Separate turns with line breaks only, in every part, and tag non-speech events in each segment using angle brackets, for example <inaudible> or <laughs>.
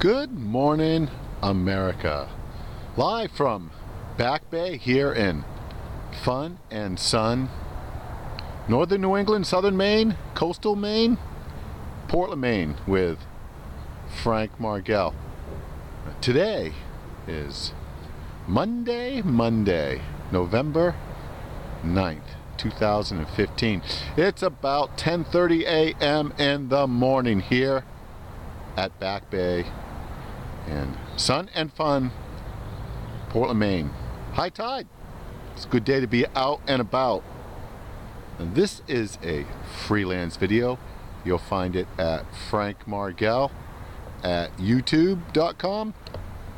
Good morning, America. Live from Back Bay here in Fun and Sun, Northern New England, Southern Maine, Coastal Maine, Portland, Maine, with Frank Margel. Today is Monday, Monday, November 9th, 2015. It's about 10:30 a.m. in the morning here at Back Bay and Sun and Fun, Portland, Maine. High tide. It's a good day to be out and about. And this is a freelance video. You'll find it at Frank Margel at youtube.com.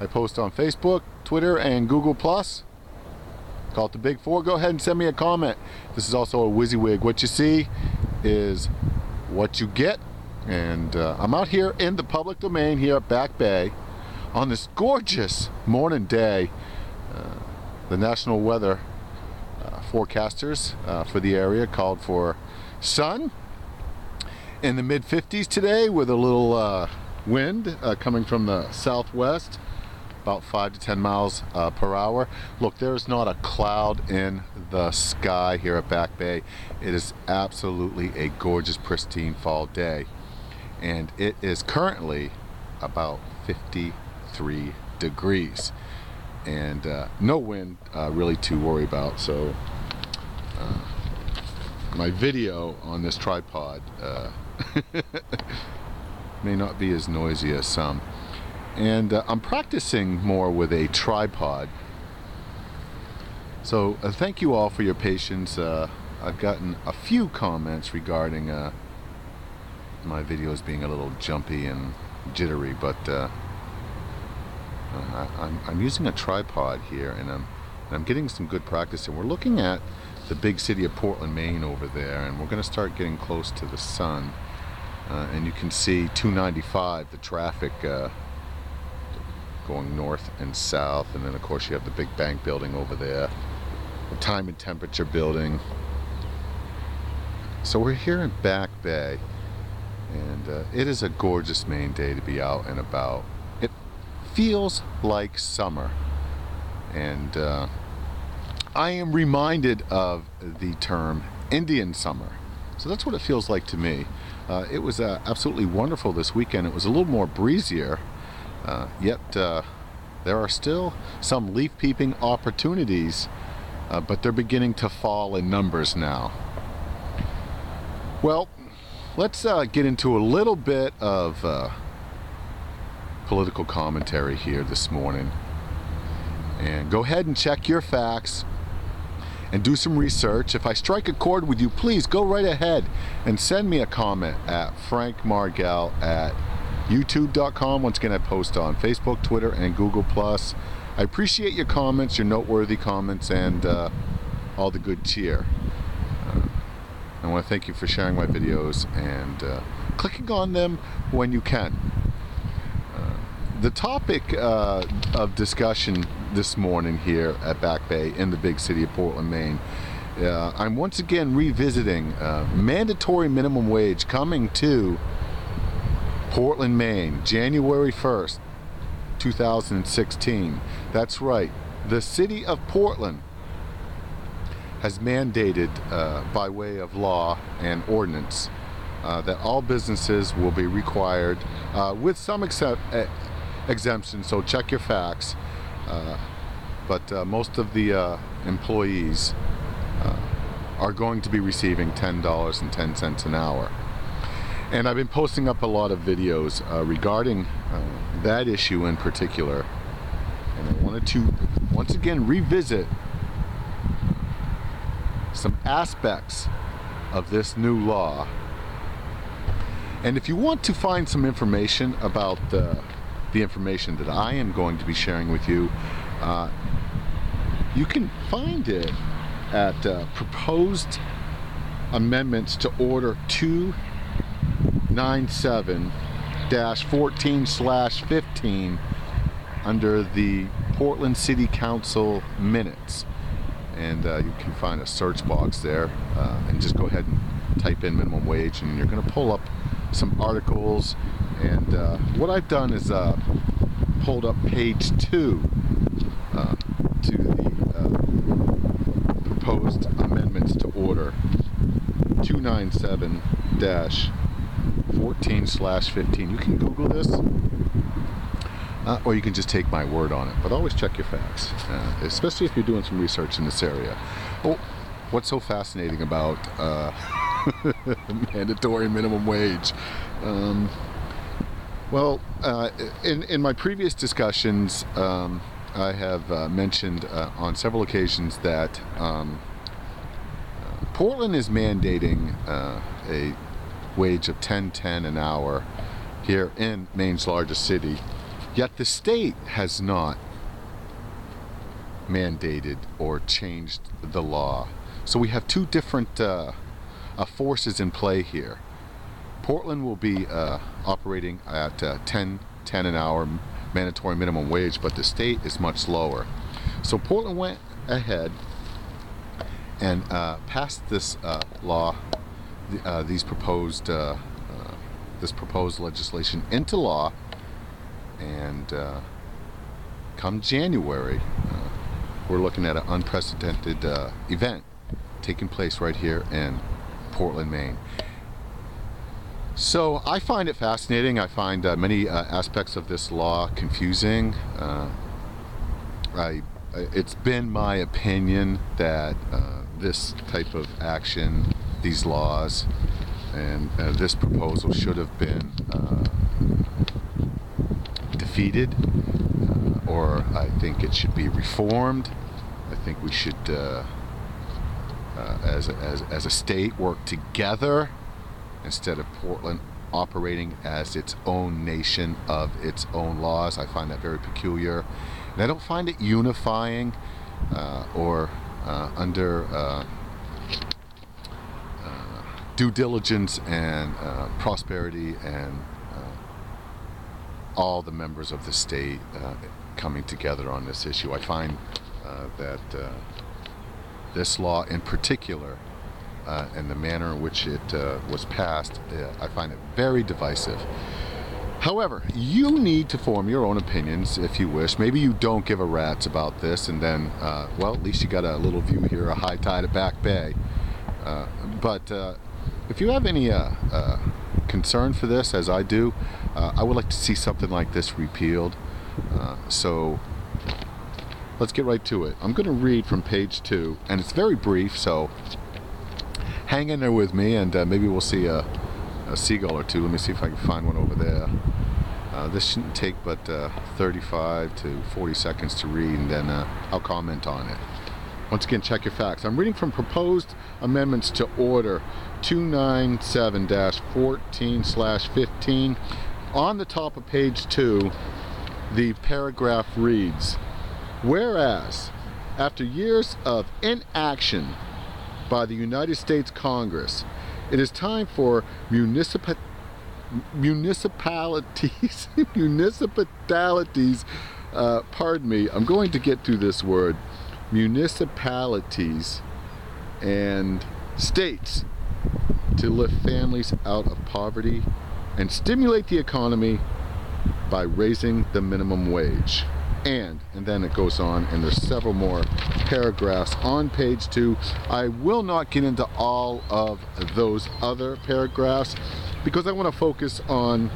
I post on Facebook, Twitter, and Google Call it the Big Four. Go ahead and send me a comment. This is also a WYSIWYG. What you see is what you get. And uh, I'm out here in the public domain here at Back Bay on this gorgeous morning day. Uh, the National Weather uh, forecasters uh, for the area called for sun in the mid 50s today with a little uh, wind uh, coming from the southwest about 5 to 10 miles uh, per hour. Look, there's not a cloud in the sky here at Back Bay. It is absolutely a gorgeous, pristine fall day. And it is currently about 53 degrees. And uh, no wind uh, really to worry about. So uh, my video on this tripod uh, <laughs> may not be as noisy as some and uh, I'm practicing more with a tripod. So thank you all for your patience. I've gotten a few comments regarding my videos being a little jumpy and jittery, but uh, I, am I'm using a tripod here, and I'm and I'm getting some good practice. And we're looking at the big city of Portland, Maine, over there, and we're going to start getting close to the sun. Uh, and you can see 295, the traffic going north and south. And then, of course, you have the big bank building over there, the time and temperature building. So we're here in Back Bay, and uh, it is a gorgeous Maine day to be out and about. Feels like summer, and uh, I am reminded of the term Indian summer. So that's what it feels like to me. Uh, it was uh, absolutely wonderful this weekend. It was a little more breezier uh, yet uh, there are still some leaf peeping opportunities, uh, but they're beginning to fall in numbers now. Well, let's get into a little bit of political commentary here this morning. And go ahead and check your facts and do some research. If I strike a chord with you, please go right ahead and send me a comment at Frank Margel at youtube.com. Once again, I post on Facebook, Twitter, and Google+. Plus. I appreciate your comments, your noteworthy comments, and uh, all the good cheer. Uh, I want to thank you for sharing my videos and uh, clicking on them when you can. Uh, the topic uh, of discussion this morning here at Back Bay in the big city of Portland, Maine, uh, I'm once again revisiting mandatory minimum wage coming to Portland, Maine, January 1st, 2016. That's right. The city of Portland has mandated uh, by way of law and ordinance uh, that all businesses will be required uh, with some except, exemptions, so check your facts. Uh, but uh, most of the uh, employees are going to be receiving $10.10 an hour. And I've been posting up a lot of videos uh, regarding uh, that issue in particular. And I wanted to once again revisit some aspects of this new law. And if you want to find some information about the, the information that I am going to be sharing with you, uh, you can find it at uh, proposed amendments to order 2 97-14 slash 15 under the Portland City Council minutes. And uh, you can find a search box there uh, and just go ahead and type in minimum wage and you're going to pull up some articles And uh, what I've done is uh, pulled up page two uh, to the uh, proposed amendments to order 297 14 slash 15. You can Google this. Uh, or you can just take my word on it. But always check your facts, uh, especially if you're doing some research in this area. Oh, what's so fascinating about uh, <laughs> mandatory minimum wage? Um, well, uh, in, in my previous discussions, um, I have uh, mentioned uh, on several occasions that um, Portland is mandating a wage of 10.10 an hour here in Maine's largest city Yet the state has not mandated or changed the law. So we have two different uh, uh, forces in play here. Portland will be uh, operating at uh, 10, 10 an hour mandatory minimum wage, but the state is much lower. So Portland went ahead and uh, passed this uh, law, these proposed, this proposed legislation into law and uh, come January, uh, we're looking at an unprecedented uh, event taking place right here in Portland, Maine. So I find it fascinating. I find uh, many uh, aspects of this law confusing. Uh, I, it's been my opinion that this type of action, these laws, and this proposal should have been defeated, uh, or I think it should be reformed. I think we should, uh, uh, as, a, as, as a state, work together instead of Portland operating as its own nation of its own laws. I find that very peculiar. And I don't find it unifying uh, or uh, under uh, due diligence and prosperity and all the members of the state uh, coming together on this issue. I find uh, that uh, this law in particular uh, and the manner in which it uh, was passed, I find it very divisive. However, you need to form your own opinions if you wish. Maybe you don't give a rat's about this, and then, uh, well, at least you got a little view here, a high tide at Back Bay. Uh, but uh, if you have any concern for this, as I do, uh, I would like to see something like this repealed. Uh, so let's get right to it. I'm going to read from page two, and it's very brief, so hang in there with me, and uh, maybe we'll see a, a, seagull or two. Let me see if I can find one over there. Uh, this shouldn't take but uh, 35 to 40 seconds to read, and then uh, I'll comment on it. Once again, check your facts. I'm reading from proposed amendments to order 297-14-15. On the top of page 2, the paragraph reads, Whereas, after years of inaction by the United States Congress, it is time for municipal municipalities, <laughs> municipalities, uh, pardon me, I'm going to get to this word, municipalities and states to lift families out of poverty and stimulate the economy by raising the minimum wage. And, and then it goes on, and there's several more paragraphs on page two. I will not get into all of those other paragraphs because I want to focus on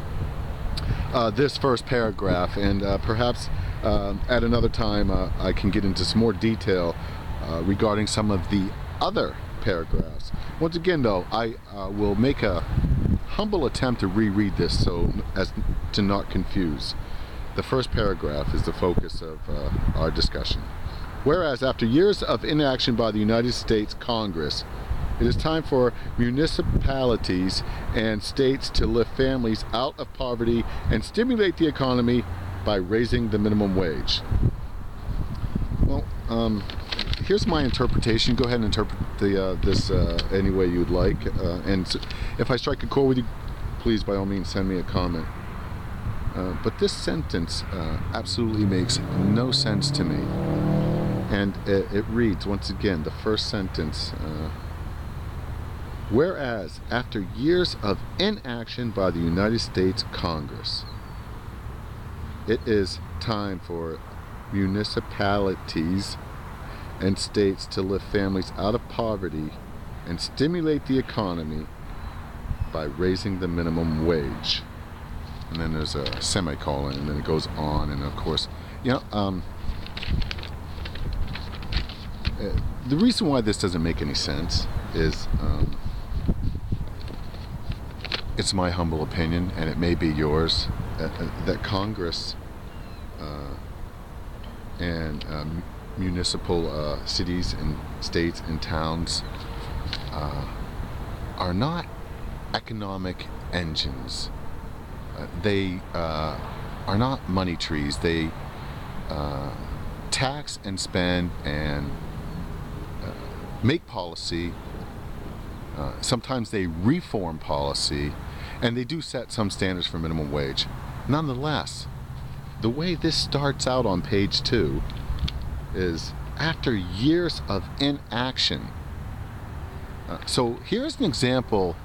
uh, this first paragraph and uh, perhaps uh, at another time uh, I can get into some more detail uh, regarding some of the other paragraphs. Once again though, I will make a humble attempt to reread this so as to not confuse. The first paragraph is the focus of uh, our discussion. Whereas after years of inaction by the United States Congress, it is time for municipalities and states to lift families out of poverty and stimulate the economy by raising the minimum wage. Well, um, here's my interpretation. Go ahead and interpret the, uh, this uh, any way you'd like. Uh, and if I strike a chord with you, please, by all means, send me a comment. Uh, but this sentence uh, absolutely makes no sense to me. And it, it, reads, once again, the first sentence, uh, Whereas, after years of inaction by the United States Congress, it is time for municipalities and states to lift families out of poverty and stimulate the economy by raising the minimum wage. And then there's a semicolon, and then it goes on, and of course, you know, um, uh, the reason why this doesn't make any sense is um, it's my humble opinion, and it may be yours, uh, that Congress uh, and um, municipal uh, cities and states and towns uh, are not economic engines. Uh, they uh, are not money trees. They uh, tax and spend and uh, make policy. sometimes they reform policy, and they do set some standards for minimum wage. Nonetheless, the way this starts out on page two is after years of inaction. Uh, so here's an example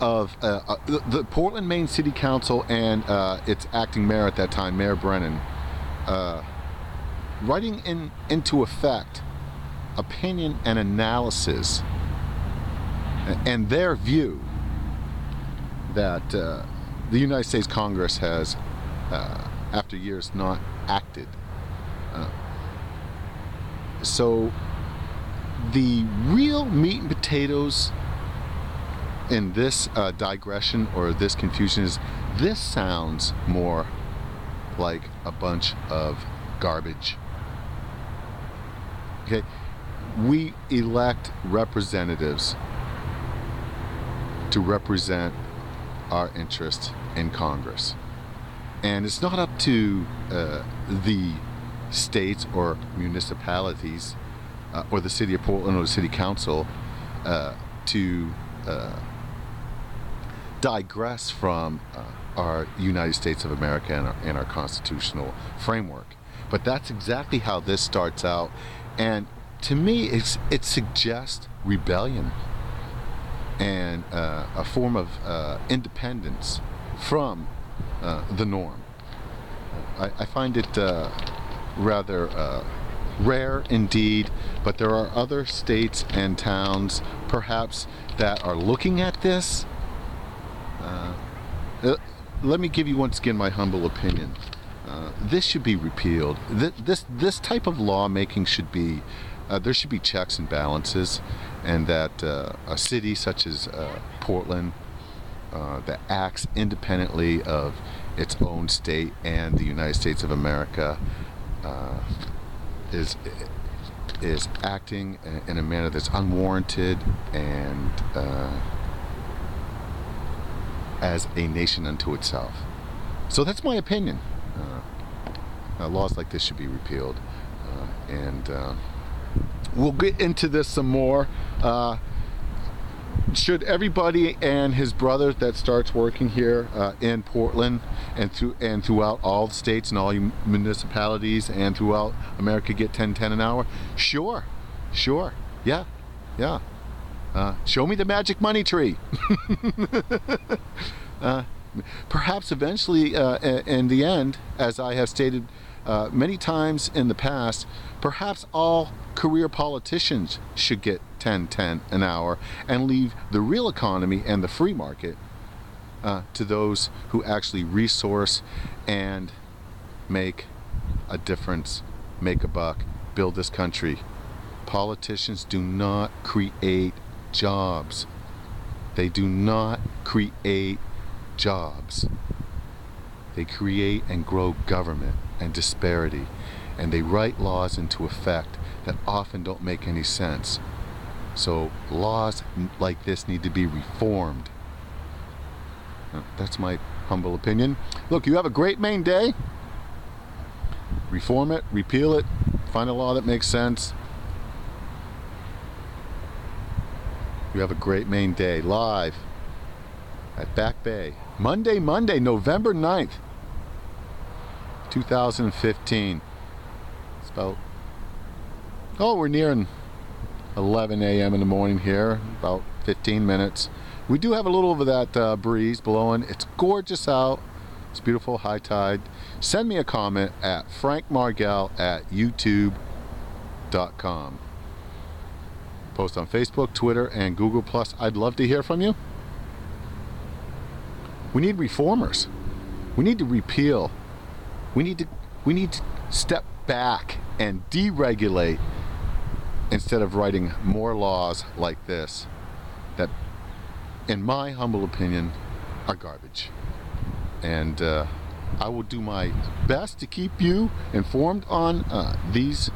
of uh, uh, the, the, Portland, Maine City Council and uh, its acting mayor at that time, Mayor Brennan, uh, writing in, into effect opinion and analysis and their view that the United States Congress has, after years, not acted. So the real meat and potatoes in this uh, digression or this confusion is this sounds more like a bunch of garbage. Okay, we elect representatives to represent our interests in Congress. And it's not up to uh, the states or municipalities uh, or the city of Portland or the city council uh, to uh, digress from uh, our United States of America and our, and our, constitutional framework. But that's exactly how this starts out. And to me, it's, it suggests rebellion and uh, a form of uh, independence from the norm. I, I, find it rather uh, rare indeed, but there are other states and towns perhaps that are looking at this. Uh, uh, let me give you once again my humble opinion. Uh, this should be repealed. This, this, this type of lawmaking should be, uh, there should be checks and balances, and that uh, a city such as Portland that acts independently of its own state and the United States of America is is acting in a manner that's unwarranted and as a nation unto itself. So that's my opinion. Uh, uh laws like this should be repealed, uh, and uh, we'll get into this some more should everybody and his brother that starts working here uh, in Portland and through and throughout all the states and all municipalities and throughout America get 10 10 an hour? Sure, sure, yeah, yeah. Uh, show me the magic money tree. <laughs> uh, perhaps eventually, uh, in the end, as I have stated uh, many times in the past, perhaps all career politicians should get 10 10 an hour and leave the real economy and the free market uh, to those who actually resource and make a difference, make a buck, build this country. Politicians do not create jobs. They do not create jobs. They create and grow government and disparity, and they write laws into effect that often don't make any sense. So laws like this need to be reformed. That's my humble opinion. Look, you have a great Maine day. Reform it, repeal it, find a law that makes sense. You have a great Maine day live at Back Bay. Monday, Monday, November 9th, 2015. It's about, oh, we're nearing 11 a.m. in the morning here, about 15 minutes. We do have a little of that uh, breeze blowing. It's gorgeous out. It's beautiful, high tide. Send me a comment at Frank Margel at YouTube.com. Post on Facebook, Twitter, and Google Plus. I'd love to hear from you. We need reformers. We need to repeal. We need to we need to step back and deregulate instead of writing more laws like this that in my humble opinion are garbage. And uh, I will do my best to keep you informed on uh, these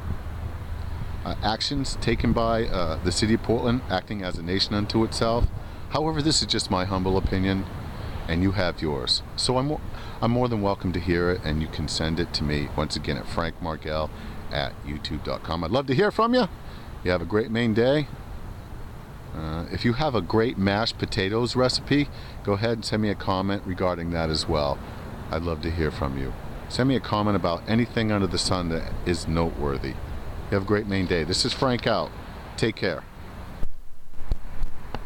uh, actions taken by uh, the city of Portland acting as a nation unto itself. However, this is just my humble opinion and you have yours. So I'm more, I'm more than welcome to hear it, and you can send it to me once again at frankmargel at youtube.com. I'd love to hear from you. You have a great Maine day. Uh, if you have a great mashed potatoes recipe, go ahead and send me a comment regarding that as well. I'd love to hear from you. Send me a comment about anything under the sun that is noteworthy. You have a great Maine day. This is Frank out. Take care.